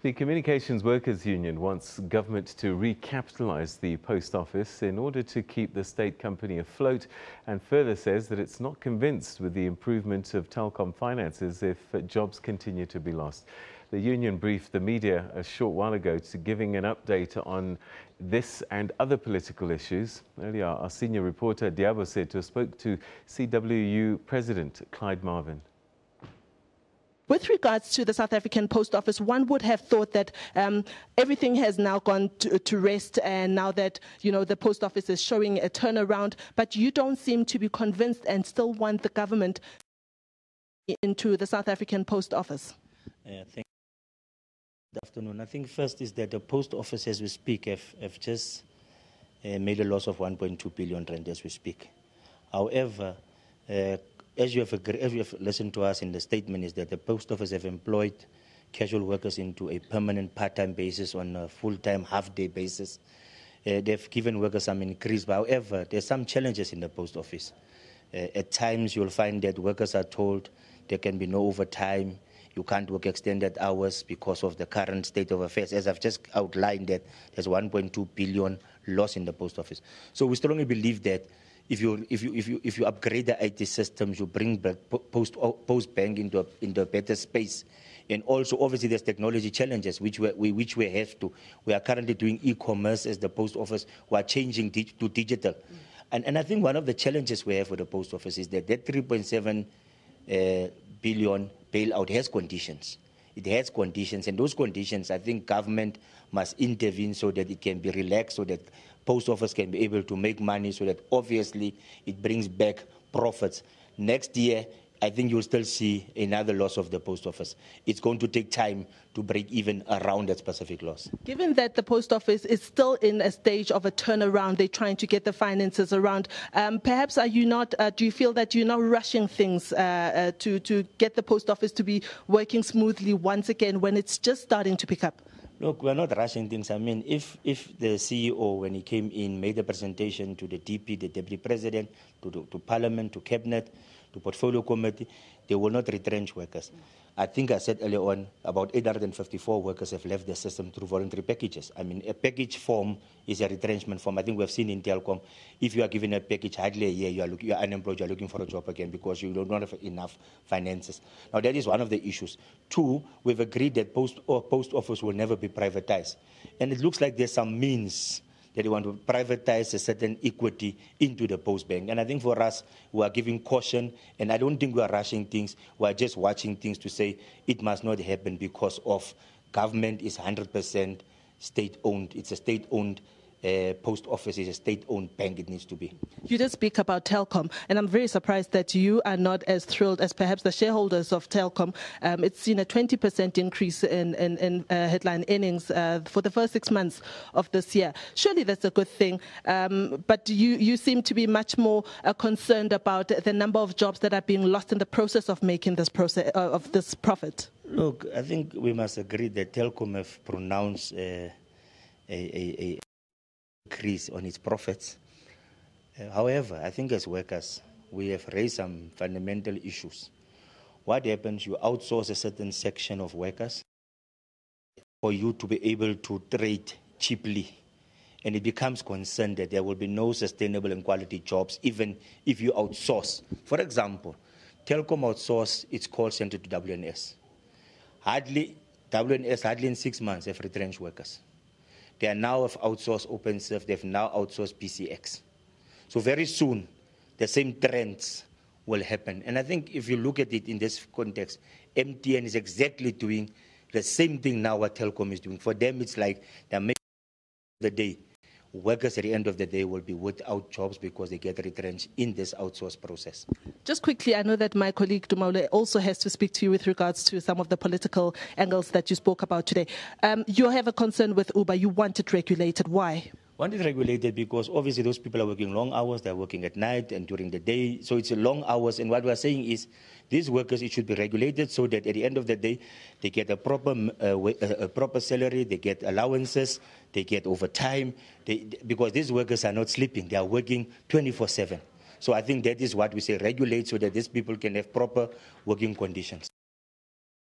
The Communications Workers Union wants government to recapitalise the post office in order to keep the state company afloat and further says that it's not convinced with the improvement of Telkom finances if jobs continue to be lost. The union briefed the media a short while ago to giving an update on this and other political issues. Earlier, our senior reporter Liabo Setho spoke to CWU President Clyde Mervin. With regards to the South African Post Office, one would have thought that um, everything has now gone to, to, rest, and now that you know the Post Office is showing a turnaround. But you don't seem to be convinced, and still want the government into the South African Post Office. Uh, thank Good afternoon. I think first is that the Post Office, as we speak, have, have just uh, made a loss of 1.2 billion rand as we speak. However, uh, as you, have as you have listened to us in the statement, is that the post office have employed casual workers into a permanent part-time basis on a full-time half-day basis. Uh, they've given workers some increase, but however, there's some challenges in the post office. Uh, at times, you'll find that workers are told there can be no overtime, you can't work extended hours because of the current state of affairs. As I've just outlined that there's 1.2 billion loss in the post office. So we strongly believe that if you if you if you if you upgrade the IT systems, you bring back post post bank into a, into a better space. And also, obviously, there's technology challenges which we, which we have to. We are currently doing e-commerce as the post office. We are changing di- to digital, mm. and and I think one of the challenges we have for the post office is that that 3.7 uh, billion bailout has conditions. It has conditions, and those conditions, I think, government must intervene so that it can be relaxed, so that post office can be able to make money so that obviously it brings back profits. Next year, I think you'll still see another loss of the post office. It's going to take time to break even around that specific loss. Given that the post office is still in a stage of a turnaround, they're trying to get the finances around. Um, perhaps are you not? Uh, do you feel that you're not rushing things uh, uh, to to get the post office to be working smoothly once again when it's just starting to pick up? Look, we're not rushing things. I mean, if, if the CEO, when he came in, made a presentation to the DP, the Deputy President, to, to, to Parliament, to Cabinet, to Portfolio Committee, they will not retrench workers. I think I said earlier on about 854 workers have left the system through voluntary packages. I mean, a package form is a retrenchment form. I think we've seen in Telkom, if you are given a package hardly a year, you are, look, you are unemployed, you are looking for a job again because you don't have enough finances. Now, that is one of the issues. Two, we've agreed that post, uh, post office will never be privatized. And it looks like there's some means that they want to privatize a certain equity into the post bank. And I think for us, we are giving caution, and I don't think we are rushing things. We are just watching things to say it must not happen because of government is 100% state owned. It's a state owned uh, post office is a state-owned bank. It needs to be. You did speak about Telkom, and I'm very surprised that you are not as thrilled as perhaps the shareholders of Telkom. Um, it's seen a 20% increase in, in, in uh, headline earnings uh, for the first six months of this year. Surely that's a good thing, um, but you, you seem to be much more uh, concerned about the number of jobs that are being lost in the process of making this process uh, of this profit. Look, I think we must agree that Telkom have pronounced uh, a, a, a increase on its profits. Uh, however, I think as workers, we have raised some fundamental issues. What happens? You outsource a certain section of workers for you to be able to trade cheaply. And it becomes concerned that there will be no sustainable and quality jobs even if you outsource. For example, Telkom outsourced its call center to WNS. Hardly, WNS hardly in six months have retrenched workers. They are now have outsourced OpenServe. They've now outsourced BCX. So very soon, the same trends will happen. And I think if you look at it in this context, MTN is exactly doing the same thing now what Telkom is doing. For them, it's like they're making the day workers at the end of the day will be without jobs because they get retrenched in this outsource process. Just quickly, I know that my colleague Dumaule also has to speak to you with regards to some of the political angles that you spoke about today. Um, you have a concern with Uber. You want it regulated. Why? Want it regulated because obviously those people are working long hours, they're working at night and during the day. So it's long hours. And what we're saying is these workers, it should be regulated so that at the end of the day, they get a proper, uh, a proper salary, they get allowances, they get overtime. They, because these workers are not sleeping, they are working 24 7. So I think that is what we say regulate so that these people can have proper working conditions.